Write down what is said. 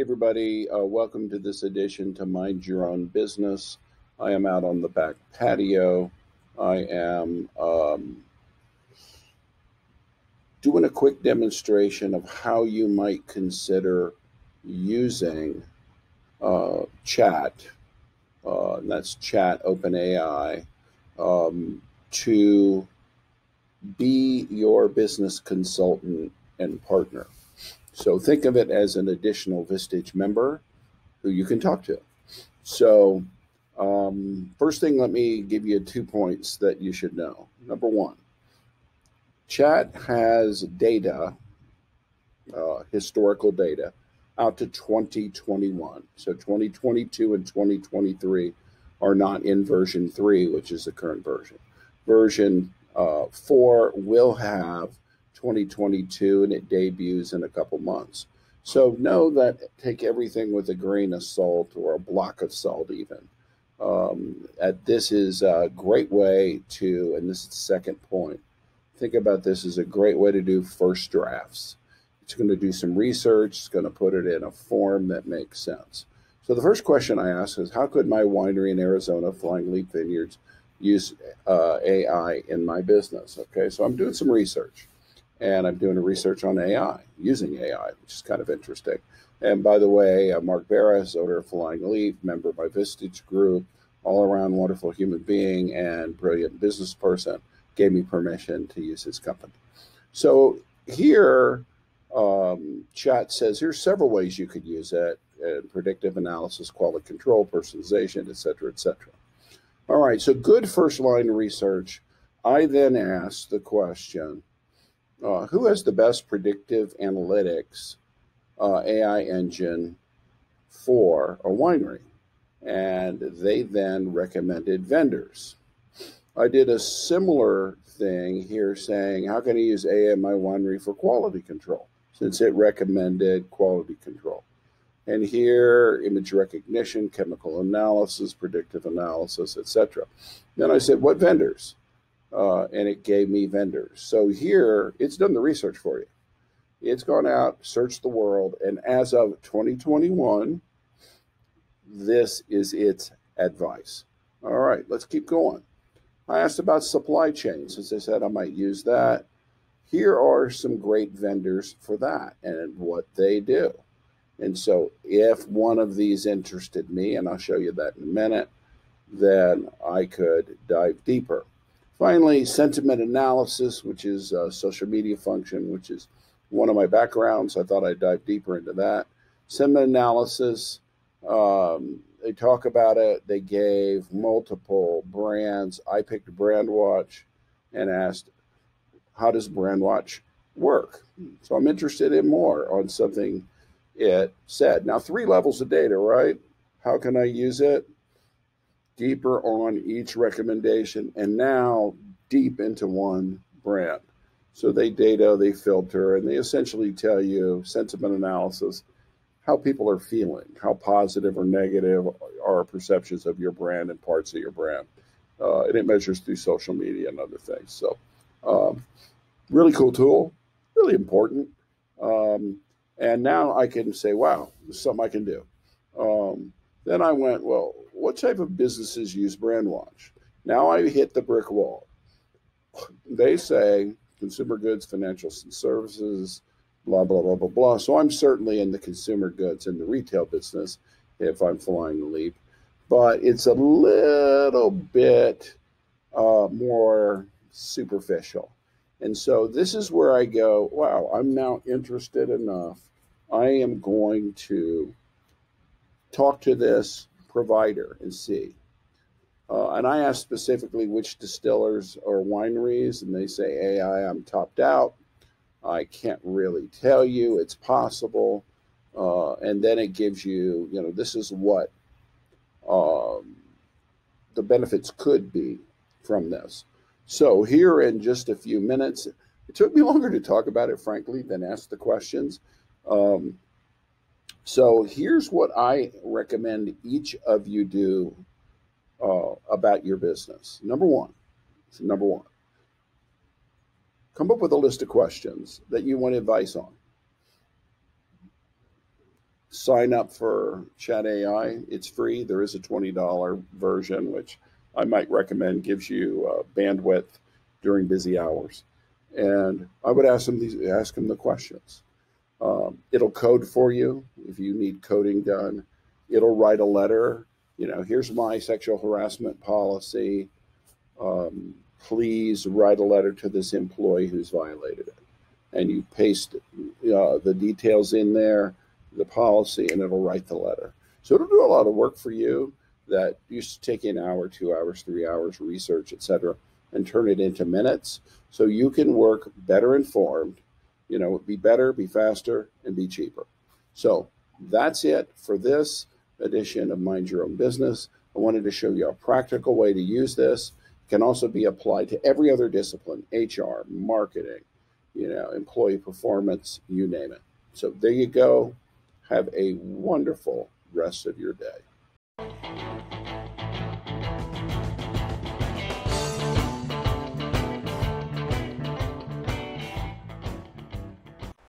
Hey everybody, uh, welcome to this edition to Mind Your Own Business. I am out on the back patio. I am um, doing a quick demonstration of how you might consider using uh, chat, uh, and that's chat OpenAI, um, to be your business consultant and partner. So think of it as an additional Vistage member who you can talk to. So, um, first thing, let me give you two points that you should know. Number one, chat has data, uh, historical data, out to 2021. So 2022 and 2023 are not in version 3, which is the current version. Version uh, 4 will have 2022 and it debuts in a couple months. So know that take everything with a grain of salt or a block of salt, even. Um, at, this is a great way to, and this is the second point, think about this as a great way to do first drafts. It's going to do some research, it's going to put it in a form that makes sense. So the first question I ask is how could my winery in Arizona, Flying Leap Vineyards, use uh, AI in my business? Okay, so I'm doing some research and I'm doing a research on AI, using AI, which is kind of interesting. And by the way, uh, Mark Beres, owner of Flying Leap, member of my Vistage group, all around wonderful human being and brilliant business person, gave me permission to use his company. So here, um, chat says here's several ways you could use it: uh, predictive analysis, quality control, personalization, et cetera, et cetera. All right, so good first line research. I then ask the question uh, who has the best predictive analytics uh, AI engine for a winery? And they then recommended vendors. I did a similar thing here saying, how can I use AI in my winery for quality control? Since it recommended quality control. And here, image recognition, chemical analysis, predictive analysis, etc. Then I said, what vendors? Uh, and it gave me vendors. So here, it's done the research for you. It's gone out, searched the world, and as of 2021, this is its advice. All right, let's keep going. I asked about supply chains. As I said, I might use that. Here are some great vendors for that and what they do. And so, if one of these interested me, and I'll show you that in a minute, then I could dive deeper. Finally, sentiment analysis, which is a social media function, which is one of my backgrounds. I thought I'd dive deeper into that. Sentiment analysis, um, they talk about it. They gave multiple brands. I picked Brandwatch and asked, how does Brandwatch work? So I'm interested in more on something it said. Now, three levels of data, right? How can I use it? Deeper on each recommendation, and now deep into one brand. So they data, they filter, and they essentially tell you sentiment analysis, how people are feeling, how positive or negative are perceptions of your brand and parts of your brand. Uh, and it measures through social media and other things. So, um, really cool tool, really important. Um, and now I can say, wow, this is something I can do. Um, then I went, well, what type of businesses use Brandwatch? Now I hit the brick wall. They say consumer goods, financial services, blah, blah, blah, blah, blah. So I'm certainly in the consumer goods and the retail business if I'm flying the leap. But it's a little bit uh, more superficial. And so this is where I go, wow, I'm now interested enough. I am going to talk to this provider and see. Uh, and I asked specifically which distillers or wineries, and they say, AI, I'm topped out. I can't really tell you. It's possible. Uh, and then it gives you, you know, this is what um, the benefits could be from this. So, here in just a few minutes, it took me longer to talk about it, frankly, than ask the questions. Um, so here's what I recommend each of you do uh, about your business. Number one, number one, come up with a list of questions that you want advice on. sign up for Chat AI. It's free. There is a $20 version, which I might recommend gives you uh, bandwidth during busy hours. And I would ask them these, ask them the questions. Um, it'll code for you if you need coding done. It'll write a letter. You know, here's my sexual harassment policy. Um, please write a letter to this employee who's violated it. And you paste uh, the details in there, the policy, and it'll write the letter. So it'll do a lot of work for you that used to take an hour, two hours, three hours, research, etc., and turn it into minutes. So you can work better informed, you know, be better, be faster, and be cheaper. So that's it for this edition of Mind Your Own Business. I wanted to show you a practical way to use this It can also be applied to every other discipline HR, marketing, you know, employee performance, you name it. So there you go. Have a wonderful rest of your day.